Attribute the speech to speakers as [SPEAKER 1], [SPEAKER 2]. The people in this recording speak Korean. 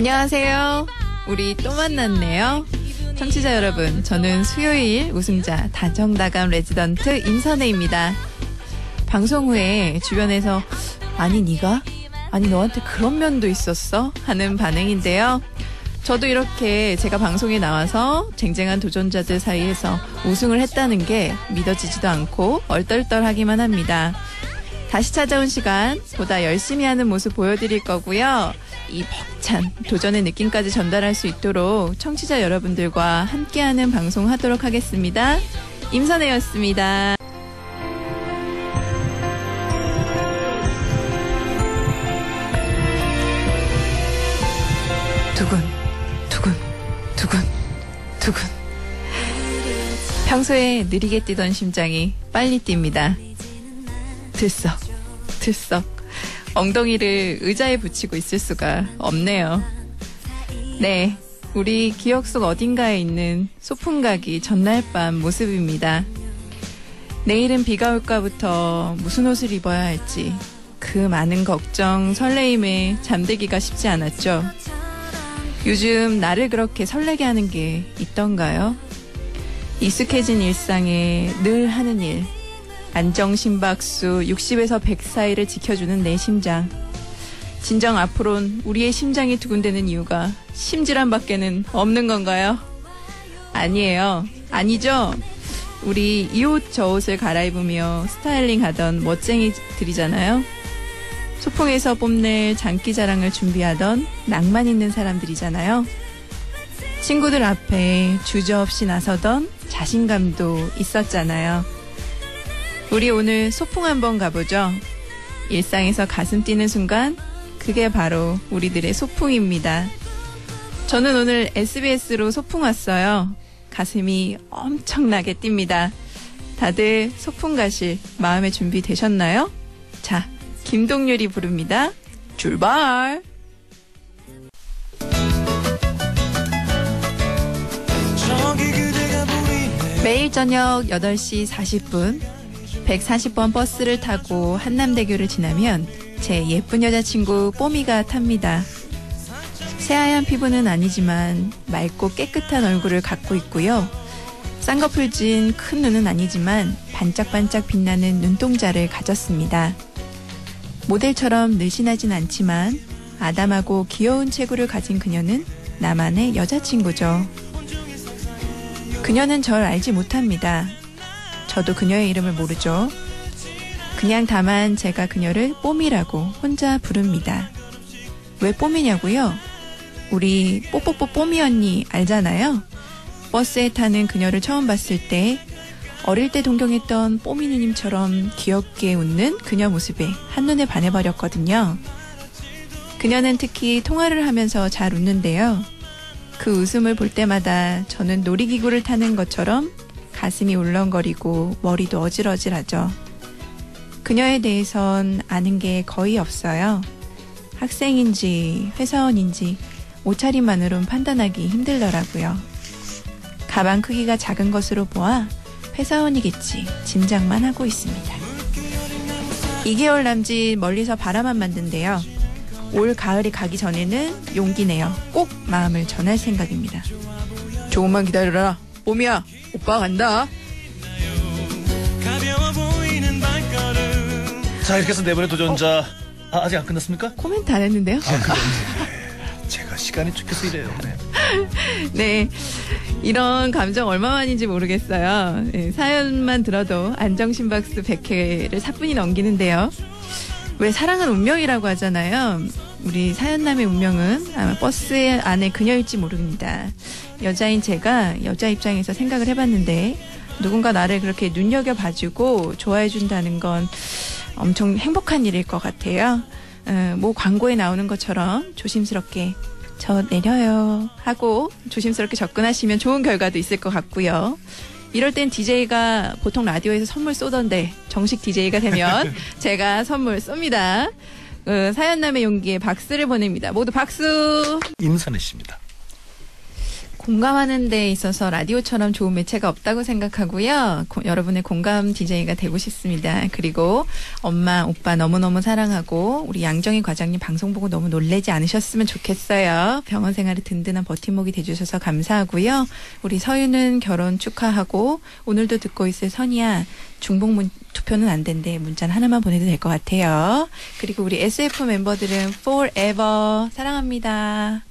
[SPEAKER 1] 안녕하세요. 우리 또 만났네요. 청취자 여러분, 저는 수요일 우승자 다정다감 레지던트 임선혜입니다. 방송 후에 주변에서 아니 네가? 아니 너한테 그런 면도 있었어? 하는 반응인데요. 저도 이렇게 제가 방송에 나와서 쟁쟁한 도전자들 사이에서 우승을 했다는 게 믿어지지도 않고 얼떨떨하기만 합니다. 다시 찾아온 시간 보다 열심히 하는 모습 보여드릴 거고요. 이 벅찬 도전의 느낌까지 전달할 수 있도록 청취자 여러분들과 함께하는 방송 하도록 하겠습니다. 임선혜였습니다. 두근, 두근, 두근, 두근. 평소에 느리게 뛰던 심장이 빨리 뜁니다. 들썩, 들썩. 엉덩이를 의자에 붙이고 있을 수가 없네요. 네, 우리 기억 속 어딘가에 있는 소풍 가기 전날 밤 모습입니다. 내일은 비가 올까부터 무슨 옷을 입어야 할지 그 많은 걱정, 설레임에 잠들기가 쉽지 않았죠. 요즘 나를 그렇게 설레게 하는 게 있던가요? 익숙해진 일상에 늘 하는 일, 안정 심박수 60에서 100 사이를 지켜주는 내 심장. 진정 앞으론 우리의 심장이 두근대는 이유가 심질환 밖에는 없는 건가요? 아니에요. 아니죠? 우리 이 옷 저 옷을 갈아입으며 스타일링 하던 멋쟁이들이잖아요. 소풍에서 뽐낼 장기 자랑을 준비하던 낭만 있는 사람들이잖아요. 친구들 앞에 주저없이 나서던 자신감도 있었잖아요. 우리 오늘 소풍 한번 가보죠. 일상에서 가슴 뛰는 순간, 그게 바로 우리들의 소풍입니다. 저는 오늘 SBS로 소풍 왔어요. 가슴이 엄청나게 뜁니다. 다들 소풍 가실 마음의 준비 되셨나요? 자, 김동률이 부릅니다. 출발! 매일 저녁 8시 40분 140번 버스를 타고 한남대교를 지나면 제 예쁜 여자친구 뽀미가 탑니다. 새하얀 피부는 아니지만 맑고 깨끗한 얼굴을 갖고 있고요. 쌍꺼풀 진 큰 눈은 아니지만 반짝반짝 빛나는 눈동자를 가졌습니다. 모델처럼 늘씬하진 않지만 아담하고 귀여운 체구를 가진 그녀는 나만의 여자친구죠. 그녀는 절 알지 못합니다. 저도 그녀의 이름을 모르죠. 그냥 다만 제가 그녀를 뽀미라고 혼자 부릅니다. 왜 뽀미냐고요? 우리 뽀뽀뽀 뽀미 언니 알잖아요? 버스에 타는 그녀를 처음 봤을 때 어릴 때 동경했던 뽀미 누님처럼 귀엽게 웃는 그녀 모습에 한눈에 반해버렸거든요. 그녀는 특히 통화를 하면서 잘 웃는데요. 그 웃음을 볼 때마다 저는 놀이기구를 타는 것처럼 가슴이 울렁거리고 머리도 어질어질하죠. 그녀에 대해선 아는 게 거의 없어요. 학생인지 회사원인지 옷차림만으론 판단하기 힘들더라고요. 가방 크기가 작은 것으로 보아 회사원이겠지 짐작만 하고 있습니다. 2개월 남짓 멀리서 바라만 만든데요. 올 가을이 가기 전에는 용기 내어 꼭 마음을 전할 생각입니다. 조금만 기다려라. 봄이야. 오빠 간다.
[SPEAKER 2] 자 이렇게 해서 네 번의 도전자 아, 아직 안 끝났습니까?
[SPEAKER 1] 코멘트 안 했는데요.
[SPEAKER 2] 제가 시간이 쫓겨서 이래요. 네.
[SPEAKER 1] 네. 이런 감정 얼마만인지 모르겠어요. 네, 사연만 들어도 안정심박수 100회를 사뿐히 넘기는데요. 왜 사랑은 운명이라고 하잖아요. 우리 사연남의 운명은 아마 버스 안에 그녀일지 모릅니다. 여자인 제가 여자 입장에서 생각을 해봤는데 누군가 나를 그렇게 눈여겨봐주고 좋아해준다는 건 엄청 행복한 일일 것 같아요. 어, 뭐 광고에 나오는 것처럼 조심스럽게 저 내려요 하고 조심스럽게 접근하시면 좋은 결과도 있을 것 같고요. 이럴 땐 DJ가 보통 라디오에서 선물 쏘던데 정식 DJ가 되면 제가 선물 쏩니다. 어, 사연남의 용기에 박수를 보냅니다. 모두 박수!
[SPEAKER 2] 임선혜 씨입니다.
[SPEAKER 1] 공감하는 데 있어서 라디오처럼 좋은 매체가 없다고 생각하고요. 고- 여러분의 공감 DJ가 되고 싶습니다. 그리고 엄마, 오빠 너무너무 사랑하고 우리 양정희 과장님 방송 보고 너무 놀래지 않으셨으면 좋겠어요. 병원 생활에 든든한 버팀목이 돼주셔서 감사하고요. 우리 서윤은 결혼 축하하고 오늘도 듣고 있을 선이야 중복 문, 투표는 안 된대. 문자는 하나만 보내도 될 것 같아요. 그리고 우리 SF 멤버들은 forever 사랑합니다.